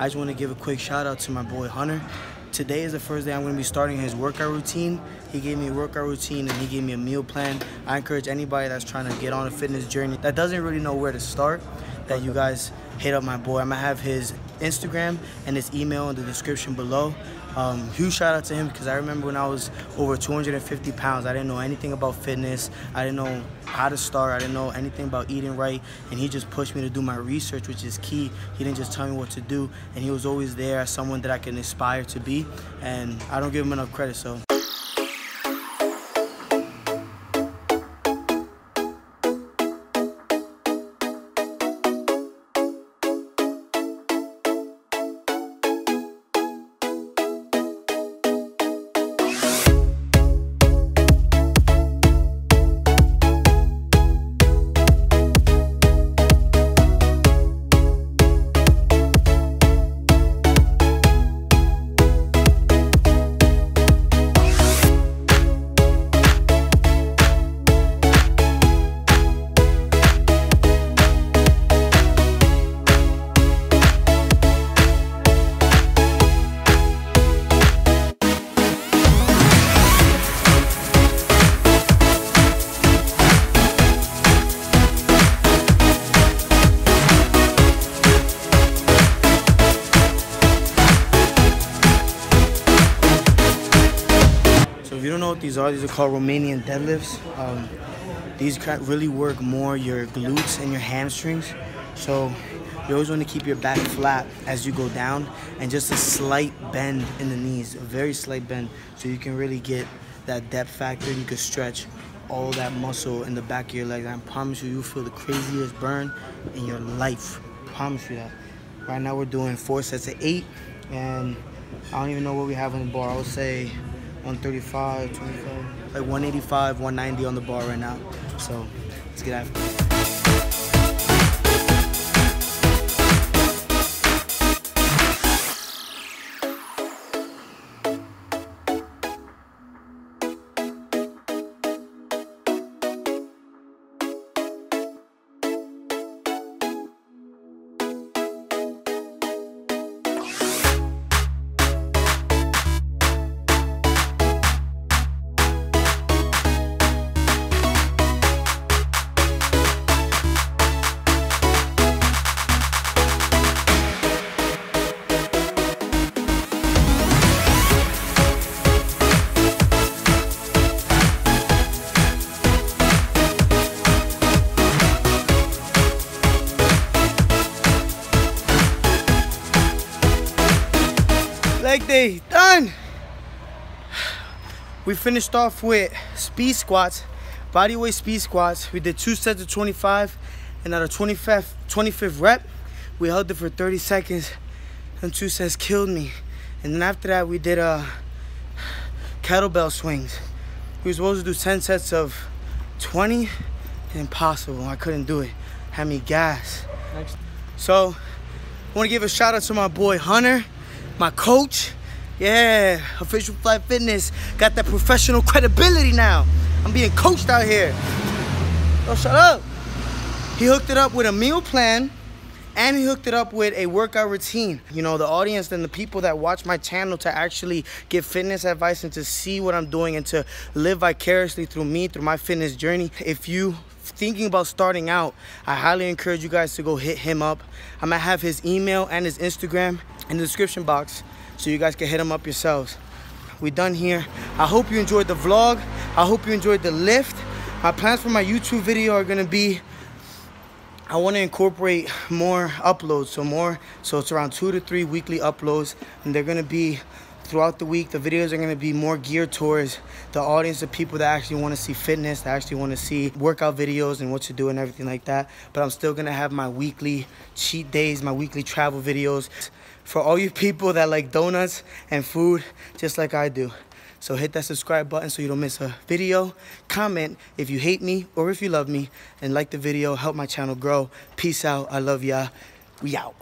I just want to give a quick shout out to my boy Hunter. Today is the first day I'm going to be starting his workout routine. He gave me a workout routine and he gave me a meal plan. I encourage anybody that's trying to get on a fitness journey that doesn't really know where to start that you guys hit up my boy. I'm going to have his Instagram and his email in the description below. Um, huge shout out to him because I remember when I was over 250 pounds, I didn't know anything about fitness. I didn't know how to start. I didn't know anything about eating right. And he just pushed me to do my research, which is key. He didn't just tell me what to do. And he was always there as someone that I can aspire to be. And I don't give him enough credit, so. What these are. These are called Romanian deadlifts. Um, these really work more your glutes and your hamstrings. So you always want to keep your back flat as you go down and just a slight bend in the knees, a very slight bend, so you can really get that depth factor. You can stretch all that muscle in the back of your legs. I promise you, you feel the craziest burn in your life. I promise you that. Right now we're doing four sets of eight, and I don't even know what we have on the bar. I would say 135, 25, like 185, 190 on the bar right now. So let's get after it. Leg day done. We finished off with speed squats body weight speed squats. We did two sets of 25 and at our 25th 25th rep we held it for 30 seconds and two sets killed me. And then after that we did uh kettlebell swings. We were supposed to do 10 sets of 20 impossible. I couldn't do it. Had me gas Next. so i want to give a shout out to my boy hunter my coach. Yeah, Official Fly Fitness got that professional credibility now. I'm being coached out here. Oh, shut up. He hooked it up with a meal plan and he hooked it up with a workout routine. You know, the audience and the people that watch my channel to actually get fitness advice and to see what I'm doing and to live vicariously through me, through my fitness journey. If you thinking about starting out, I highly encourage you guys to go hit him up. I'm gonna have his email and his Instagram in the description box so you guys can hit them up yourselves. We done here. I hope you enjoyed the vlog. I hope you enjoyed the lift. My plans for my YouTube video are gonna be I want to incorporate more uploads, so more, so it's around two to three weekly uploads, and they're gonna be throughout the week. The videos are gonna be more geared towards the audience of people that actually want to see fitness, that actually want to see workout videos and what to do and everything like that. But I'm still gonna have my weekly cheat days, my weekly travel videos for all you people that like donuts and food just like I do. So hit that subscribe button so you don't miss a video. Comment if you hate me or if you love me. And like the video, help my channel grow. Peace out. I love ya. We out.